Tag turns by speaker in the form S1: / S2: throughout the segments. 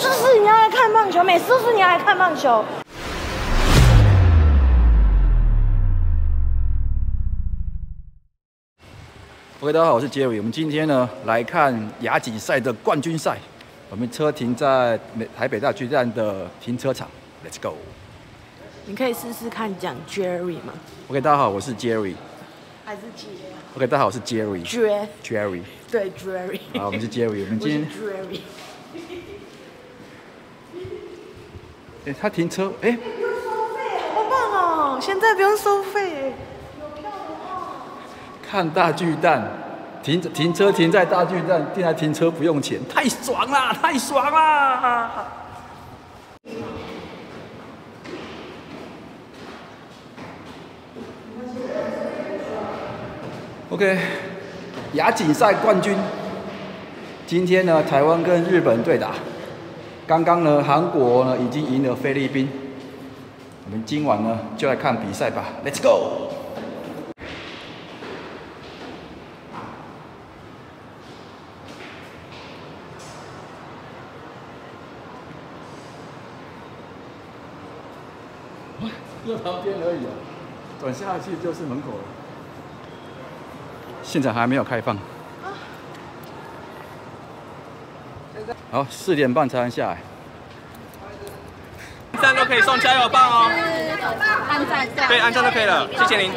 S1: 就是你要来看棒球，每次都是你要来看棒球。
S2: OK，大家好，我是杰伟。我们今天呢来看亚锦赛的冠军赛。我们车停在美台北大巨蛋的停车场。Let's go。
S1: 你可以试试看讲 Jerry 吗
S2: ？OK，大家好，我是 Jerry。
S1: 还是杰
S2: ？OK，大家好，我是 Jerry。
S1: 绝
S2: Jerry。
S1: 对 Jerry。
S2: 好，我们是 Jerry。我们今天
S1: ，Jerry。
S2: 哎，他停车，哎，
S1: 好棒哦！现在不用收费。
S2: 看大巨蛋，停停车停在大巨蛋，进来停车不用钱，太爽啦，太爽啦！OK，亚锦赛冠军，今天呢，台湾跟日本对打。刚刚呢，韩国呢已经赢了菲律宾。我们今晚呢就来看比赛吧，Let's go！就旁边而已啊，转下去就是门口了。现场还没有开放。好，四点半才能下来。
S3: 按赞都可以送加油棒哦，
S4: 按赞
S3: 对，按赞就可以了，谢谢您。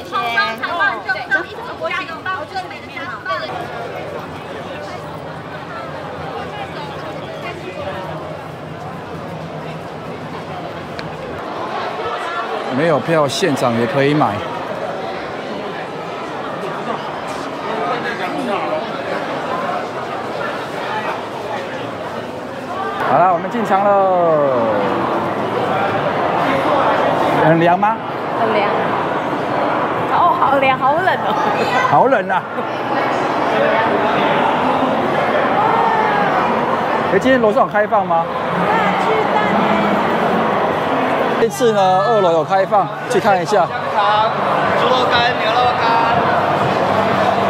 S2: 没有票，现场也可以买。好了，我们进场喽。很凉吗？
S1: 很凉。哦，好凉，好冷哦。
S2: 好冷啊！哎，今天楼上有开放吗？这次呢，二楼有开放，去看一下。
S3: 猪肉干、牛肉干。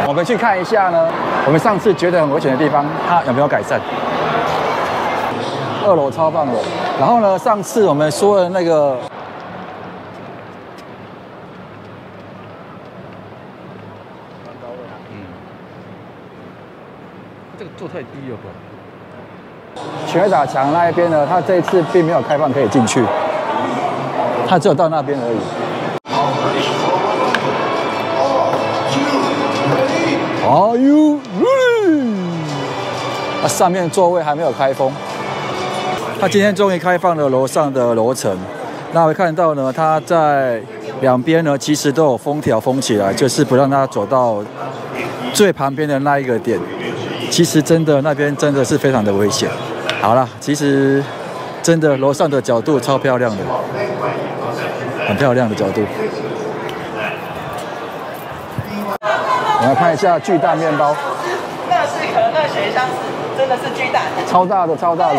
S2: 我们去看一下呢，我们上次觉得很危险的地方，它有没有改善？二楼超棒的。然后呢，上次我们说的那个，嗯，这个坐太低了吧？全垒打墙那一边呢，它这一次并没有开放可以进去，它只有到那边而已。Are you ready？啊，上面座位还没有开封。他今天终于开放了楼上的楼层。那会看到呢，它在两边呢，其实都有封条封起来，就是不让他走到最旁边的那一个点。其实真的那边真的是非常的危险。好了，其实真的楼上的角度超漂亮的，很漂亮的角度。我们来看一下巨蛋面包，
S5: 那是可乐雪香是真的是巨蛋，
S2: 超大的，超大的。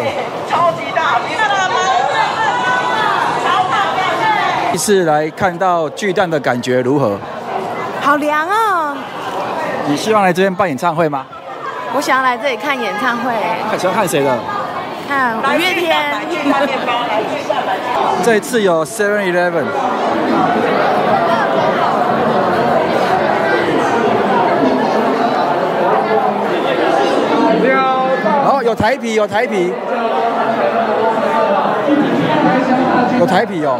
S5: 超级
S2: 一次来看到巨蛋的感觉如何？
S1: 好凉哦。
S2: 你希望来这边办演唱会吗？
S1: 我想要来这里看演唱会，
S2: 看喜欢看谁的？
S1: 看五月天。
S2: 这一次有 Seven Eleven。好，有台啤，有台啤，有台啤哦。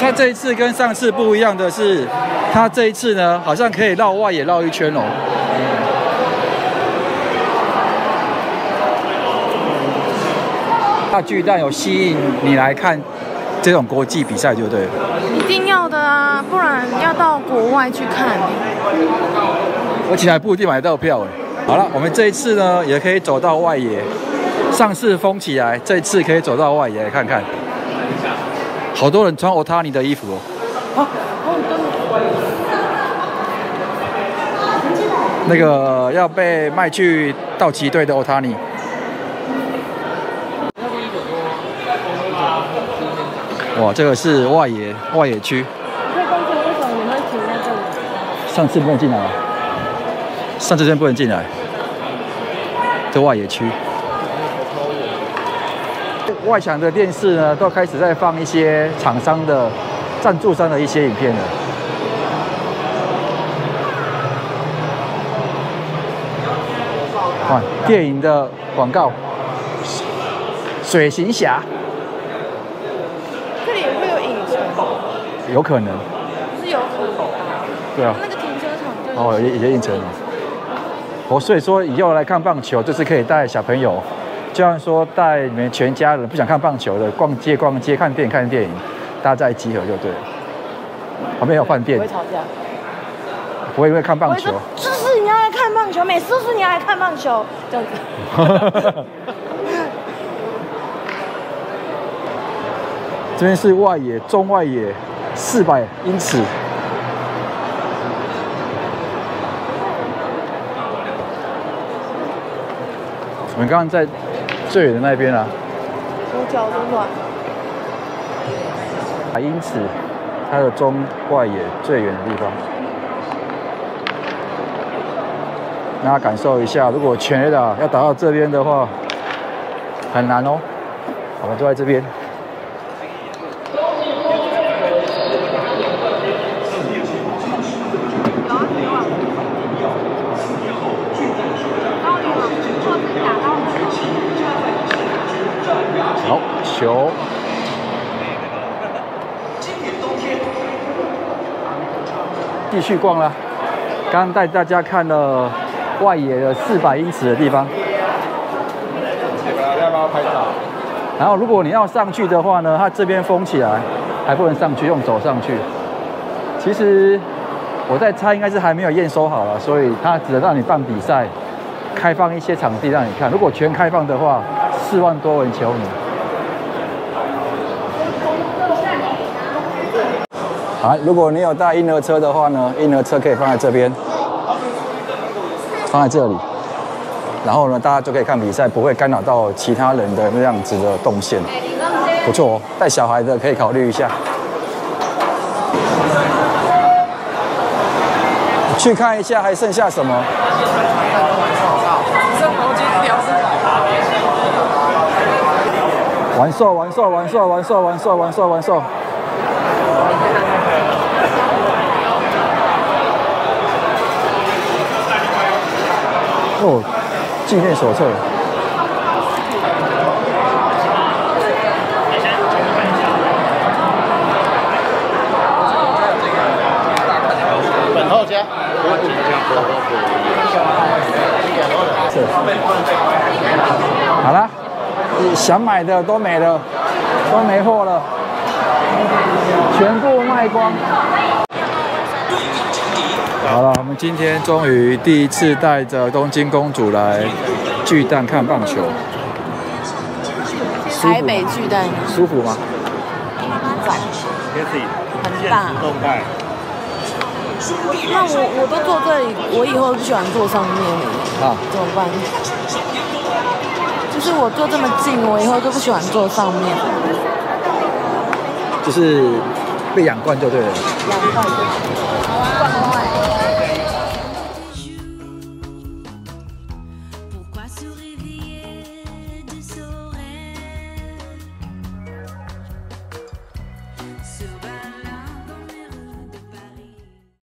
S2: 他这一次跟上次不一样的是，他这一次呢，好像可以绕外也绕一圈哦。大巨蛋有吸引你来看这种国际比赛，对不对了？
S1: 一定要的啊，不然要到国外去看。
S2: 而且还不一定买得到票哎。好了，我们这一次呢也可以走到外野，上次封起来，这一次可以走到外野来看看。好多人穿 Otani 的衣服哦。那个要被卖去道奇队的 Otani。哇，这个是外野外野区。上次不能进来，上次真不能进来。这外野区。外墙的电视呢，都开始在放一些厂商的赞助商的一些影片了。啊，电影的广告，《水行侠
S1: 这里也会有影城，》
S2: 有可能，
S1: 是有可能。
S2: 对啊。
S1: 那个停车场就
S2: 哦，也也影城了。哦，所以说以后来看棒球，就是可以带小朋友，就像说带你们全家人不想看棒球的，逛街逛街、看电影看电影，大家在集合就对了。旁边有饭店
S1: 不会，吵架。
S2: 不会因为看棒球
S1: 我会说，这是你要来看棒球，每次都是你要来看棒球，这样子。
S2: 这边是外野，中外野，四百英尺。我们刚刚在最远的那边啊，
S1: 我脚都软。
S2: 百英尺，它的中外野最远的地方。大家感受一下，如果全垒打要打到这边的话，很难哦。我们就在这边。好，球。继续逛了。刚带大家看了外野的四百英尺的地方。
S3: 要不要拍照？
S2: 然后如果你要上去的话呢，它这边封起来，还不能上去，用走上去。其实我在猜，应该是还没有验收好了，所以它只能让你办比赛，开放一些场地让你看。如果全开放的话，四万多人球迷。好，如果你有带婴儿车的话呢，婴儿车可以放在这边，放在这里。然后呢，大家就可以看比赛，不会干扰到其他人的那样子的动线，不错哦。带小孩的可以考虑一下。去看一下还剩下什么？完售，完售，完售，完售，完售，完售，完售。哦，纪念手册。
S3: 本后加。
S2: 是。好了，想买的都没了，都没货了，全部卖光。好了，我们今天终于第一次带着东京公主来巨蛋看棒球，
S1: 台北巨蛋
S2: 舒服吗？
S1: 很大，那我我都坐这里，我以后不喜欢坐上面了，
S2: 啊，
S1: 怎么办？就是我坐这么近，我以后就不喜欢坐上面，
S2: 就是被养惯就对了。
S1: 两块。